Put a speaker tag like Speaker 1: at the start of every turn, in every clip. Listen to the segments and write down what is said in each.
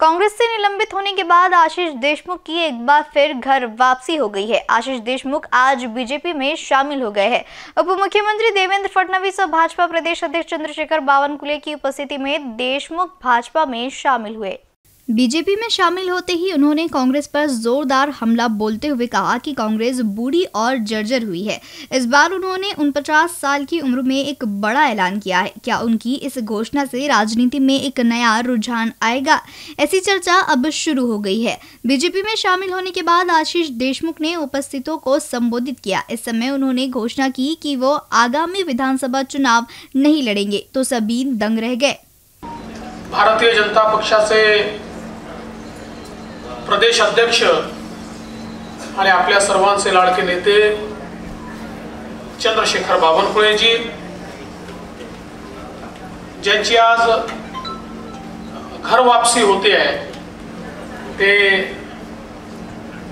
Speaker 1: कांग्रेस से निलंबित होने के बाद आशीष देशमुख की एक बार फिर घर वापसी हो गई है। आशीष देशमुख आज बीजेपी में शामिल हो गए हैं। उप मुख्यमंत्री देवेंद्र फडणवीस और भाजपा प्रदेश अध्यक्ष चंद्रशेखर बावनकुले की उपस्थिति में देशमुख भाजपा में शामिल हुए। बीजेपी में शामिल होते ही उन्होंने कांग्रेस पर जोरदार हमला बोलते हुए कहा कि कांग्रेस बूढ़ी और जर्जर हुई है। इस बार उन्होंने उनपचास साल की उम्र में एक बड़ा ऐलान किया है। क्या उनकी इस घोषणा से राजनीति में एक नया रुझान आएगा? ऐसी चर्चा अब शुरू हो गई है। बीजेपी में शामिल होने के बाद आशीष देशमुख ने उपस्थितों को संबोधित किया। इस समय उन्होंने घोषणा की कि वो आगामी विधानसभा चुनाव नहीं लड़ेंगे तो सभी दंग रह गए।
Speaker 2: भारतीय जनता पक्षाचे प्रदेश अध्यक्ष आणि आपल्या सर्वांचे लाडके नेते चंद्रशेखर बावनकुळेजी ज्यांची आज घर वापसी होते आहे ते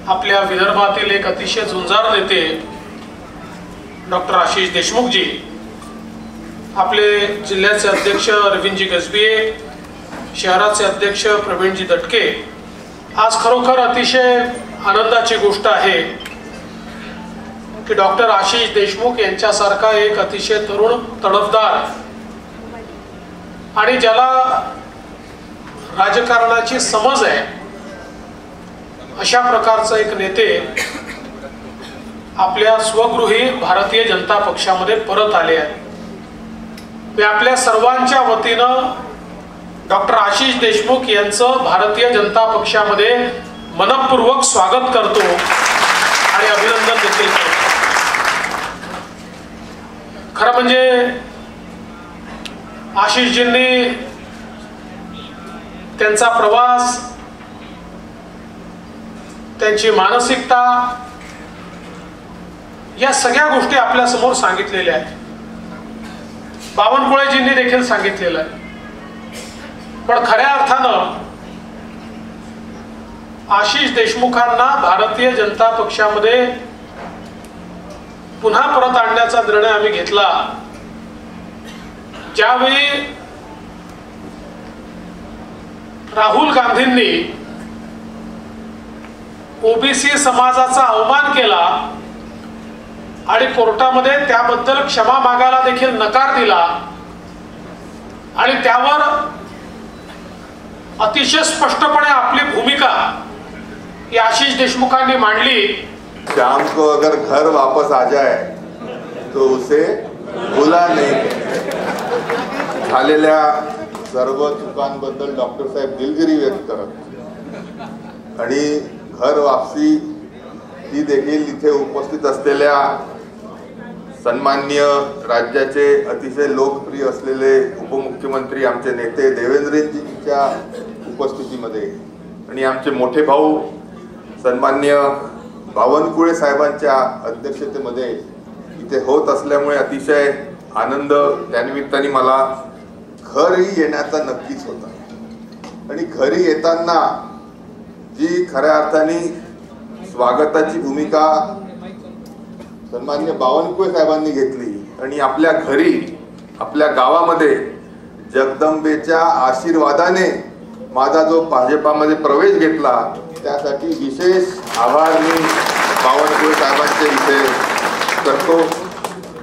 Speaker 2: आपल्या विदर्भातील एक अतिशय झुंजार नेते डॉक्टर आशिष देशमुखजी आपले जिल्ह्याचे अध्यक्ष अरविंदजी गजबिये शहराचे अध्यक्ष प्रवीणजी दटके आज खरोखर अतिशय आनंदाची गोष्ट आहे की डॉक्टर आशिष देशमुख यांच्यासारखा एक अतिशय तरुण तडफदार आणि ज्याला राजकारणाची समज आहे अशा प्रकारचं एक नेते आपल्या स्वगृही भारतीय जनता पक्षामध्ये परत आले आहेत. मी आपल्या सर्वांच्या वतीनं आशिष देशमुख यांचं भारतीय जनता पक्षामध्ये मनपूर्वक स्वागत करतो आणि अभिनंदन देखील करतो. खरं म्हणजे आशिषजींनी त्यांचा प्रवास त्यांची मानसिकता या सगळ्या गोष्टी आपल्यासमोर सांगितलेल्या आहेत. बावनकुळेजींनी देखील सांगितलेलं आहे. पण खऱ्या अर्थानं आशिष देशमुखांना भारतीय जनता पक्षामध्ये पुन्हा परत आणण्याचा निर्णय आम्ही घेतला. ज्यावेळी राहुल गांधींनी ओबीसी समाजाचा अवमान केला आणि कोर्टामध्ये त्याबद्दल क्षमा मागायला देखील नकार दिला आणि त्यावर अतिशय स्पष्टपणे आपली भूमिका ही आशिष देशमुखांनी मांडली.
Speaker 3: शाम को अगर घर वापस आ जाए तो उसे भुला नहीं झालेल्या सर्व चुकांबद्दल डॉक्टर साहेब दिलगिरी व्यक्त करत आणि घर वापसी ही देखील इथे उपस्थित असलेल्या सन्मान्य राज्याचे अतिशय लोकप्रिय असलेले उपमुख्यमंत्री आमचे नेते देवेंद्रजींच्या उपस्थितीमध्ये आणि आमचे मोठे भाऊ सन्मान्य बावनकुळे साहेबांच्या अध्यक्षतेमध्ये इथे होत असल्यामुळे अतिशय आनंद त्यानिमित्ताने मला घरी येण्याचा नक्कीच होता. आणि घरी येताना जी खऱ्या अर्थाने स्वागताची भूमिका सन्मान्य बावनकुळे साहेबांनी घेतली. आणि आपल्या घरी आपल्या गावामध्ये जगदंबेच्या आशीर्वादाने माझा जो भाजपामध्ये प्रवेश घेतला त्यासाठी विशेष आभार मी बावनकुळे साहेबांचे इथे करतो.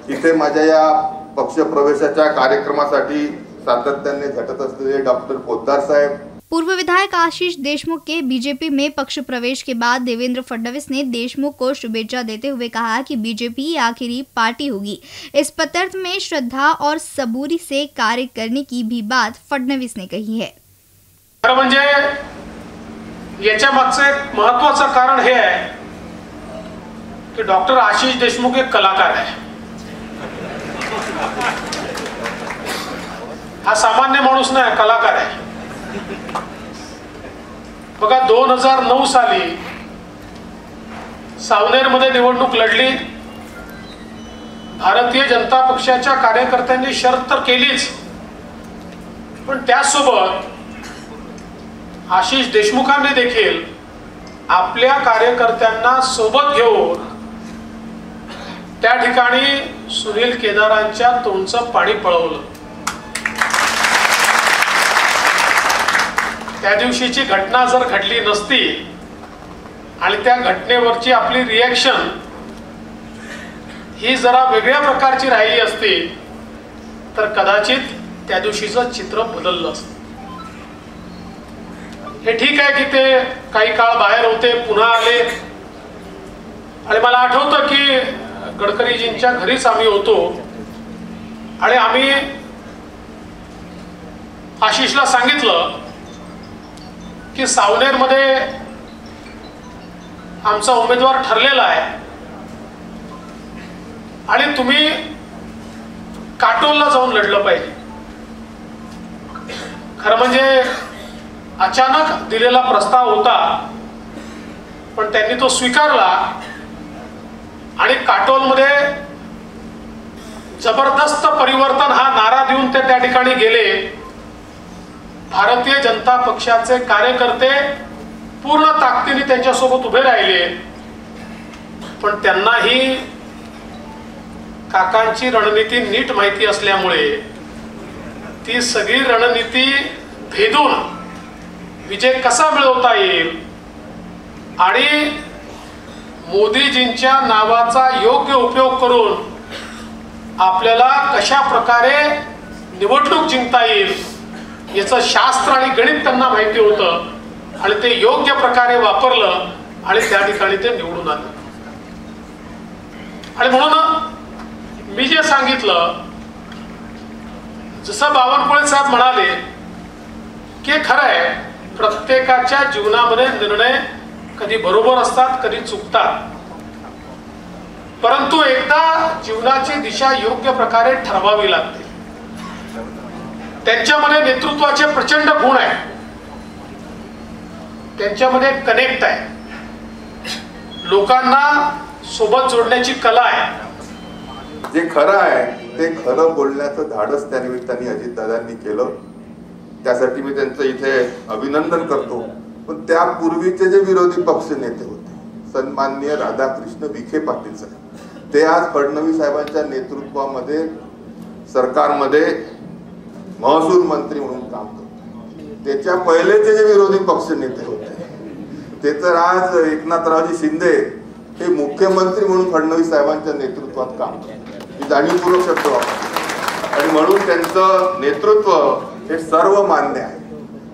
Speaker 3: इथे माझ्या या पक्षप्रवेशाच्या कार्यक्रमासाठी सातत्याने झटत असलेले डॉक्टर पोद्दार साहेब
Speaker 1: पूर्व विधायक आशीष देशमुख के बीजेपी में पक्ष प्रवेश के बाद देवेंद्र फडणवीस ने देशमुख को शुभेच्छा देते हुए कहा कि बीजेपी आखिरी पार्टी होगी। इस पतर्थ में श्रद्धा और सबूरी से कार्य करने की भी बात फडणवीस ने कही है।
Speaker 2: महत्वाचं कारण हे की डॉक्टर आशिष देशमुख एक कलाकार आहे. हा सामान्य माणूस नाही, कलाकार आहे. बघा दोन हजार नऊ साली सावनेरमध्ये निवडणूक लढली. भारतीय जनता पक्षाच्या कार्यकर्त्यांनी शर्त तर केलीच. पण त्यासोबत आशिष देशमुखांनी देखील आपल्या कार्यकर्त्यांना सोबत घेऊन त्या ठिकाणी सुनील केदारांच्या तोंडचं पाणी पळवलं. त्या दिवशीची घटना जर घडली नसती आणि त्या घटनेवरची आपली रिॲक्शन ही जरा वेगळ्या प्रकारची राहिली असती तर कदाचित त्या दिवशीचं चित्र बदललं असतं. हे ठीक आहे की ते काही काळ बाहेर होते पुन्हा आले. आणि मला आठवतं की गडकरीजींच्या घरीच आम्ही होतो. आणि आम्ही आशिषला सांगितलं की सावनेरमध्ये आमचा उमेदवार ठरलेला आहे. आणि तुम्ही काटोलला जाऊन लढलं पाहिजे. खरं म्हणजे अचानक दिलेला प्रस्ताव होता पण त्यांनी तो स्वीकारला आणि काटोलमध्ये जबरदस्त परिवर्तन हा नारा देऊन ते त्या ठिकाणी गेले. भारतीय जनता पक्षाचे कार्यकर्ते पूर्ण ताकदीने त्यांच्यासोबत उभे राहिले. पण त्यांनाही काकांची रणनीती नीट माहिती असल्यामुळे ती सगळी रणनीती भेदून विजय कसा मिळवता येईल आणि मोदीजींच्या नावाचा योग्य उपयोग करून आपल्याला कशा प्रकारे निवडणूक जिंकता येईल याचं शास्त्र आणि गणित त्यांना माहिती होतं. आणि ते योग्य प्रकारे वापरलं आणि त्या ठिकाणी ते निवडून आले आणि म्हणून मी जे सांगितलं जसं बावनकुळे साहेब म्हणाले की खरं आहे प्रत्येकाच्या जीवनामध्ये निर्णय कधी बरोबर असतात कधी चुकतात. परंतु एकदा जीवनाची दिशा योग्य प्रकारे ठरवावी लागते. त्यांच्यामध्ये नेतृत्वाचे प्रचंड गुण आहे त्यांच्यामध्ये कनेक्ट आहे. लोकांना सोबत जोडण्याची कला आहे.
Speaker 3: जे खरं आहे ते खरं बोलण्याचं धाडस त्या निमित्ताने अजितदादांनी केलं. त्यासाठी मी त्यांचं इथे अभिनंदन करतो. पण त्यापूर्वीचे जे विरोधी पक्ष नेते होते सन्मान्य राधाकृष्ण विखे पाटील साहेब ते आज फडणवीस साहेबांच्या नेतृत्वामध्ये सरकारमध्ये महसूल मंत्री म्हणून काम करतो त्याच्या पहिलेचे जे विरोधी पक्ष नेते होते ते तर आज एकनाथरावजी शिंदे हे मुख्यमंत्री म्हणून फडणवीस साहेबांच्या नेतृत्वात काम करतात. मी जाणीवपूर्वक शब्द वापरतो. आणि म्हणून त्यांचं नेतृत्व हे सर्व मान्य आहे.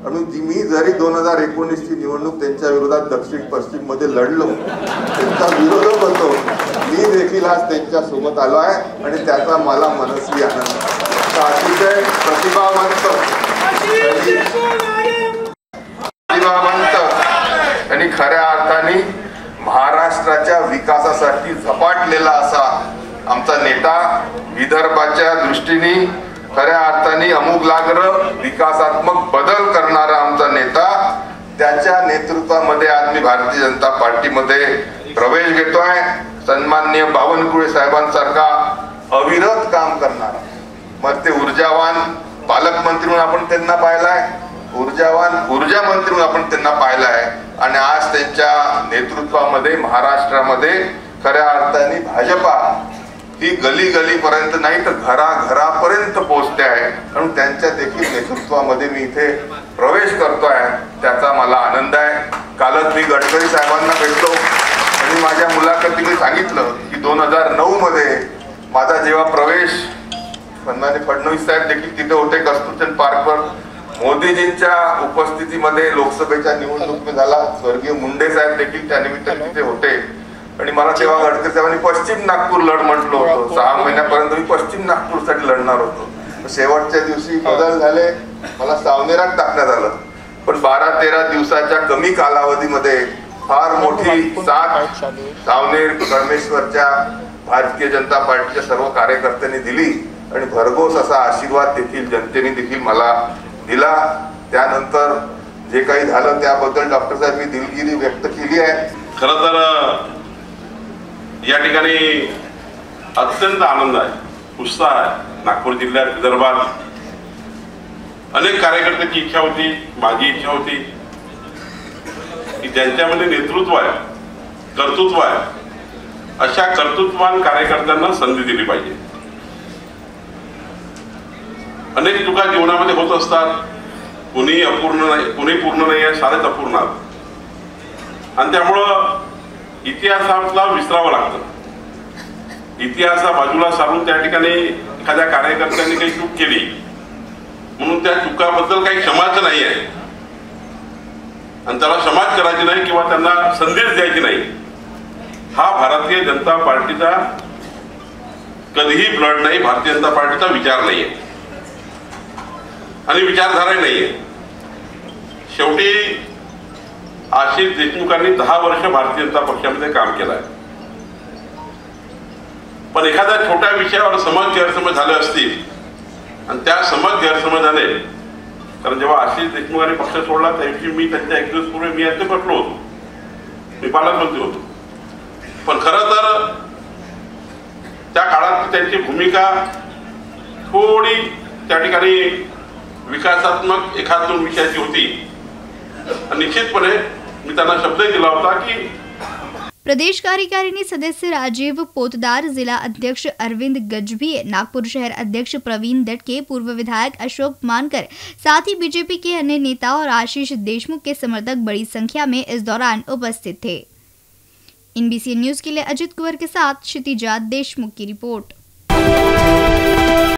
Speaker 3: आणि मी जरी दोन हजार एकोणीस ची निवडणूक त्यांच्या विरोधात दक्षिण पश्चिममध्ये लढलो त्यांचा विरोधक होतो मी देखील आज त्यांच्यासोबत आलो आहे आणि त्याचा मला मनस्वी आनंद आहे. अतिशय प्रतिभावंत आणि प्रतिभावंत आणि खऱ्या अर्थाने महाराष्ट्राच्या विकासासाठी झपाटलेला असा आमचा नेता विदर्भाच्या दृष्टीने खऱ्या अर्थाने अमुकलाग्र विकासात्मक बदल करणारा आमचा नेता. त्याच्या नेतृत्वामध्ये आज मी भारतीय जनता पार्टीमध्ये प्रवेश घेतोय. सन्माननीय बावनकुळे साहेबांसारखा अविरत काम करणारा. मग ते ऊर्जावान पालकमंत्री म्हणून आपण त्यांना पाहिलाय. ऊर्जावान ऊर्जा मंत्री म्हणून आपण त्यांना पाहिलाय. आणि आज त्यांच्या नेतृत्वामध्ये महाराष्ट्रामध्ये खऱ्या अर्थाने भाजपा ही गली गलीपर्यंत नाही तर घरा घरापर्यंत पोहोचते आहे. म्हणून त्यांच्या देखील नेतृत्वामध्ये मी इथे प्रवेश करतोय. त्याचा मला आनंद आहे. कालच मी गडकरी साहेबांना भेटलो. आणि माझ्या मुलाखतीने सांगितलं की दोन हजार नऊ मध्ये माझा जेव्हा प्रवेश सन्मान्य फडणवीस साहेब देखील तिथे होते. कस्तुरचंद पार्कवर मोदीजींच्या उपस्थितीमध्ये लोकसभेच्या निवडणूक झाला. स्वर्गीय मुंडे साहेब देखील त्या निमित्ताने तिथे होते. आणि मला तेव्हा गडकरी साहेबांनी पश्चिम नागपूर लढ म्हटलं होतं. सहा महिन्यापर्यंत मी पश्चिम नागपूरसाठी लढणार होतो. शेवटच्या दिवशी बदल झाले. मला सावनेरात टाकण्यात आलं. पण बारा तेरा दिवसाच्या कमी कालावधीमध्ये फार मोठी साथ सावनेर परमेश्वरच्या भारतीय जनता पार्टीच्या सर्व कार्यकर्त्यांनी दिली. आणि भरघोस असा आशीर्वाद देखील जनतेने देखील मला दिला. त्यानंतर जे काही झालं त्याबद्दल डॉक्टर साहेब मी दिलगिरी व्यक्त केली आहे.
Speaker 4: खर तर या ठिकाणी अत्यंत आनंद आहे उत्साह आहे. नागपूर जिल्ह्यात विदर्भात अनेक कार्यकर्त्यांची इच्छा होती माझी इच्छा होती की ज्यांच्यामध्ये नेतृत्व आहे कर्तृत्व आहे अशा कर्तृत्वान कार्यकर्त्यांना संधी दिली पाहिजे. अनेक चुका जीवनामध्ये होत असतात. कुणी अपूर्ण नाही कुणी पूर्ण नाही आहे सारेच अपूर्ण आहेत. आणि त्यामुळं इतिहासाला विसरावं लागतं. इतिहास हा बाजूला सारून त्या ठिकाणी एखाद्या कार्यकर्त्यांनी काही चूक केली. म्हणून त्या चुकाबद्दल काही क्षमाच नाही आहे. आणि त्याला क्षमाच करायची नाही किंवा त्यांना संदेश द्यायची नाही. हा भारतीय जनता पार्टीचा कधीही ब्लड नाही भारतीय जनता पार्टीचा विचार नाही आहे आणि विचारधारा नाहीये. शेवटी आशिष देशमुखांनी दहा वर्ष भारतीय जनता पक्षामध्ये काम केलं आहे पण एखाद्या छोट्या विषयावर समज गैरसमज झाले असतील आणि त्या समज गैरसमजाने कारण जेव्हा आशिष देशमुखांनी पक्ष सोडला त्या दिवशी मी त्यांच्या एक दिवस पूर्वी मी यांचे म्हटलो होतो. मी पालकमंत्री होतो. पण खरं तर त्या काळात त्यांची भूमिका थोडी त्या ठिकाणी विकासात्मक एखाद दोन विषयाची होती. निश्चितपणे मी त्यांना शब्द दिला होता की
Speaker 1: प्रदेश कार्यकारिणी सदस्य राजीव पोतदार, जिला अध्यक्ष अरविंद गजभिये नागपुर शहर अध्यक्ष प्रवीण दटके, पूर्व विधायक अशोक मानकर, साथ ही बीजेपी के अन्य नेता और आशीष देशमुख के समर्थक बड़ी संख्या में इस दौरान उपस्थित थे। इनबीसी न्यूज़ के लिए अजित कुंवर के साथ क्षितिजा देशमुख की रिपोर्ट।